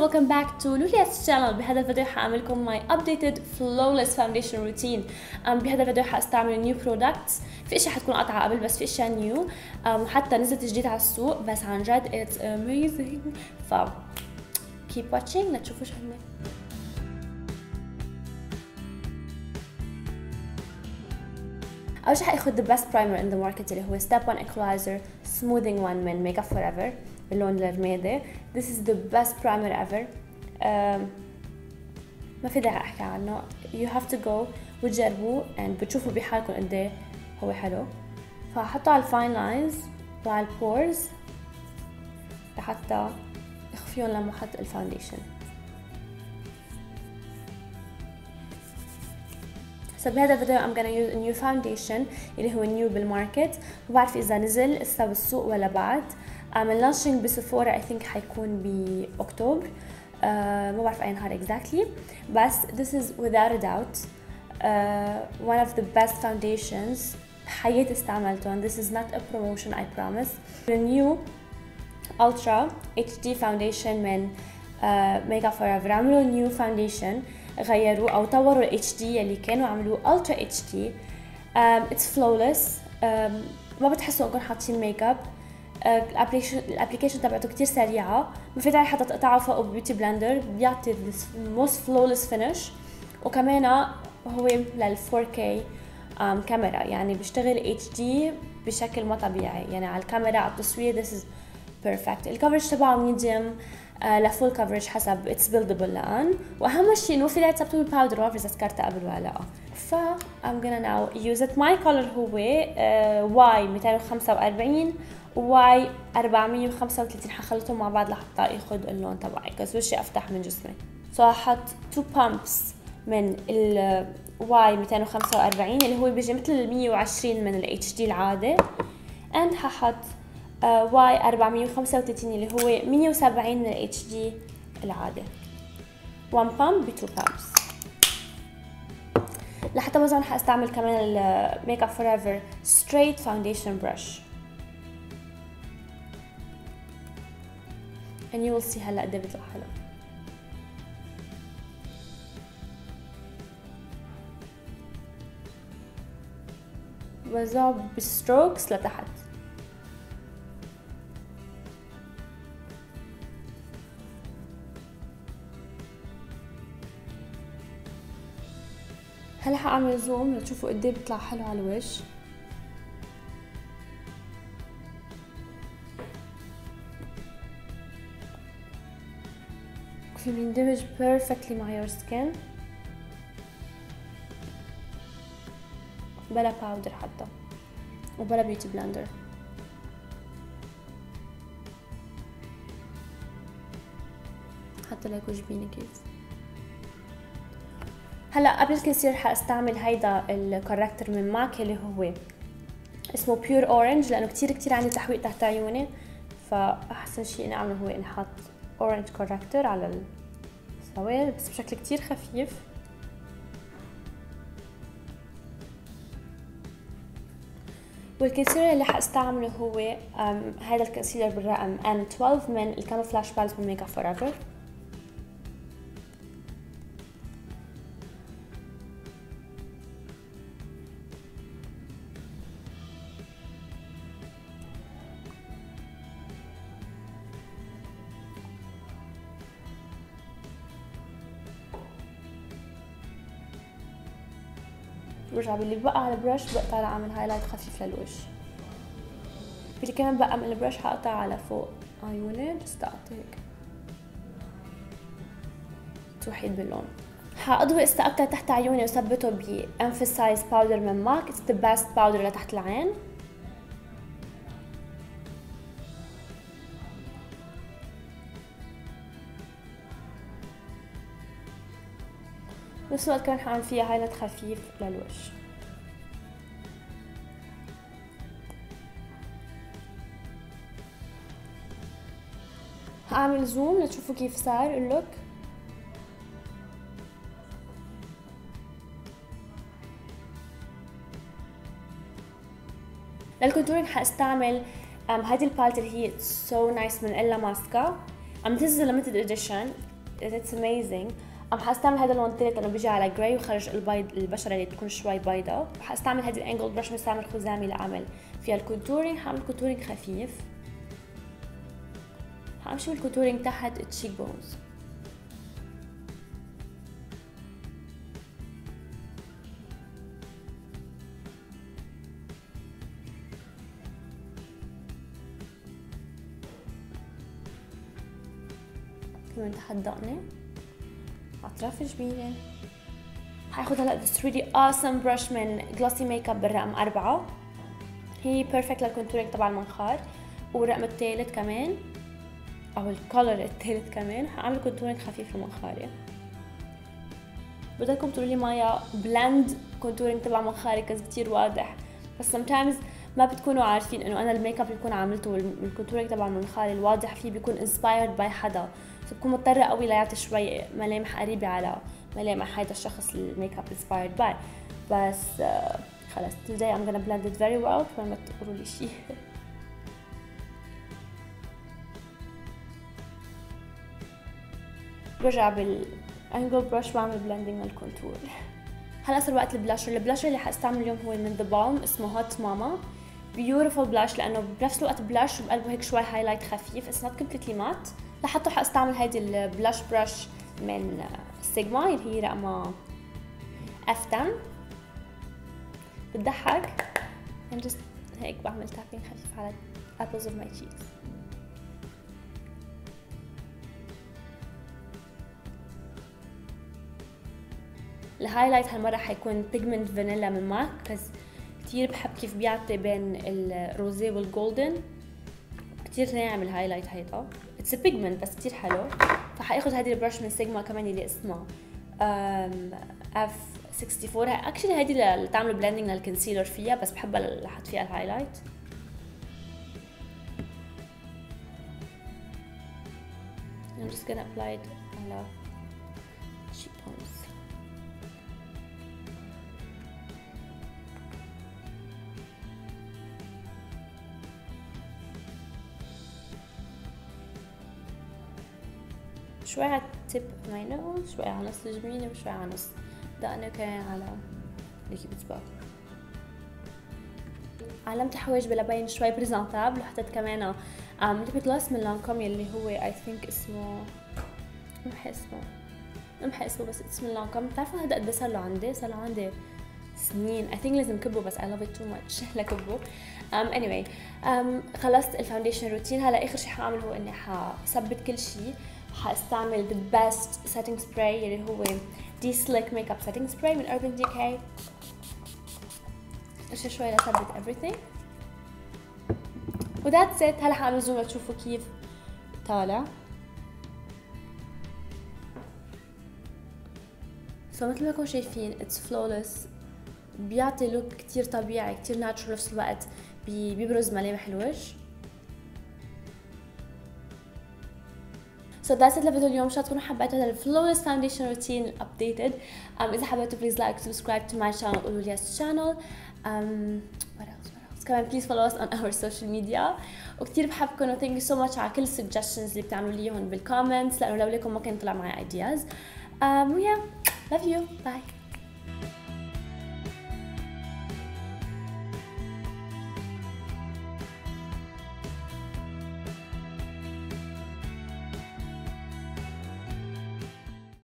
welcome back to Lulia's channel. بهذا الفيديو حأعملكم my updated flawless foundation routine. um, بهذا الفيديو حأستعمل new products. في اشياء حتكون قطعة قبل بس في إشياء new. um, حتى نزلت جديد على السوق بس عن جد it's amazing. ف keep watching لتشوفوا شو هنالك شيء حاخذ the best primer in the market اللي هو step 1 equalizer smoothing one من Make Up For Ever باللون الرمادي. This is the best primer ever. um, ما في داعي أحكي عنه. You have to go وتجربوه and بتشوفوا بحالكم قد إيه هو حلو. فحطه على ال fine lines وعلى ال pores لحتى يخفيهم لما أحط ال foundation بهذا الفيديو I'm gonna use a new foundation اللي هو new بالماركت ما بعرف إذا نزل لسه بالسوق ولا بعد um, اللانشينج بسفورا I think حيكون بأكتوبر uh, ما بعرف أي نهار exactly بس this is without a doubt uh, one of the best foundations بحياتي استعملتهم this is not a promotion I promise the new Ultra HD foundation من uh, Mega Forever عملوا new foundation غيروا أو طوروا ال HD اللي كانوا عملوه HD um, it's flawless. Um, ما بتحسوا أنكم حاطين makeup ال application تبعته كتير سريعة. ما في داعي حتى تقطعه فوق beauty blender بيعطي most flawless finish وكمان هو لل 4K um, كاميرا يعني بيشتغل HD بشكل ما طبيعي. يعني على الكاميرا على التصوير this is perfect. ال coverage تبعه medium ل full coverage حسب it's buildable الآن. وأهم شيء إنه في ما بعرف اذا ذكرتها قبل ولا لا ف I'm gonna now use it. My color هو Y 245 و Y 435 حخلطهم مع بعض لحتى ياخذ اللون تبعي. بس وشي أفتح من جسمي. so أحط two pumps من ال Y 245 اللي هو بيجي مثل ال 120 من ال HD العادي. And ححط Y 435 اللي هو 170 من ال HD العادي 1 pump ب 2 pumps لحتى وزن حأستعمل كمان ال Make Up For Ever straight foundation brush and you will see هلأ قد بيطلع حلو. بوزعه ب strokes لتحت. هلا حأعمل zoom لتشوفوا قد إيه بيطلع حلو على الوش؟ في بيندمج perfectly مع your skin. بلا powder حتى. وبلا beauty blender حتى ليك وجبيني كيف. هلا قبل ال concealer حأستعمل هيدا ال corrector من MAC اللي هو اسمه Pure Orange لأنه كتير كتير عندي تحويق تحت عيوني. فأحسن شيء إني اعمله هو إني أحط orange corrector على السواد بس بشكل كتير خفيف. وال concealer اللي حأستعمله هو هذا ال concealer بالرقم N12 من ال camouflage palettes من Make Up برجع باللي بقى على ال brush بقطع أعمل highlight خفيف للوش. اللي كمان بقى من البرش حقطع على فوق. عيوني بس هيك. توحيد باللون. حاضوي استقطع تحت عيوني وثبته ب emphasize powder من ماك it's the best powder لتحت العين. بنفس الوقت كمان حاعمل فيها هايلايت خفيف للوش هعمل zoom لتشوفوا كيف صار ال look. لل contouring حاستعمل هذه ال palette اللي هي so nice من Illamasqua. عم تنزل limited edition it's amazing. um حأستعمل هذا اللون الثالث لأنه بيجي على gray وخرج البيض البشرة اللي بتكون شوي بيضة. وحاستعمل هذه ال angle brush مستعمل خزامي لأعمل فيها ال contouring حأعمل contouring خفيف. حأمشي بال contouring تحت ال cheekbones كمان تحت دقنة. اطراف جميله حاخد هلا this really awesome brush من glossy makeup بالرقم أربعة. هي perfect لل contouring تبع المنخار. والرقم الثالث كمان. أو ال color الثالث كمان. حاعمل contouring خفيف لمنخاري بدكم تقولوا لي مايا blend contouring تبع منخاري cause كتير واضح. بس sometimes ما بتكونوا عارفين إنه أنا الميك اب اللي بكون عملته وال contouring تبع المنخاري الواضح فيه بيكون inspired by حدا. بكون مضطرة قوي ليعطي شوي ملامح قريبة على ملامح هيدا الشخص ال make up inspired by. بس uh, خلص today I'm gonna blend it very well كمان ما تقولوا لي شي. برجع بال angle brush بعمل blending لل contour هلأ صار وقت ال blusher. ال blusher اللي حأستعمل اليوم هو من theBalm اسمه Hot Mama beautiful blush لأنه بنفس الوقت blush وبقلبه هيك شوي highlight خفيف it's not completely matte لحتى حاستعمل هيدي ال blush brush من سيجما اللي هي رقمها F 10 بتضحك؟ I'm just هيك بعمل tapping خفيف على apples of my cheeks. ال highlight هالمرة حيكون pigment Vanilla من MAC بس كتير بحب كيف بيعطي بين ال rosy وال golden. كتير ناعم ال highlight هيدا. it's pigment بس كتير حلو. فحاخذ هذه ال brush من سيجما كمان اللي اسمها F 64 actually هيدي اللي تعمل blending لل concealer فيها بس بحبها لحط فيها ال highlight I'm just gonna apply it على cheekbones شوي على ال tip my nose شوي على نص الجبينة وشوي على نص. دقنة كمان على ال cupid's bow علمت حواجبي لبين شوي presentable وحطيت كمان lip gloss من Lancôme يلي هو I think اسمه محي اسمه محي اسمه بس اسم Lancôme بتعرفوا هذا قد صار له عندي؟ صار له عندي سنين. I think لازم كبه بس I love it too much لكبه. Um, anyway um, خلصت ال foundation routine هلا آخر شيء حأعمل هو إني حثبت كل شيء حاستعمل the best setting spray اللي هو De-Slick make up setting spray من Urban Decay. اشي شوي لثبت everything. و that's it هلا حاعمل zoom لتشوفوا كيف طالع. so مثل ما انكم شايفين it's flawless بيعطي look كتير طبيعي كتير natural نفس الوقت بيبرز ملامح الوجه. سو ذاتس ات لفيديو اليوم ان شاء الله تكونوا حبيتوا هذا الفلولس فاونديشن روتين ابديتد اذا حبيتوا بليز لايك سبسكرايب تو ماي شانل قولوا لي الشانل what else what else كمان بليز فولو us on our social media وكثير بحبكم و thank you so much على كل السجشنز اللي بتعملوا لي اياهم بالكومنتس لانه لولاكم ما كان طلع معي ideas um, yeah love you bye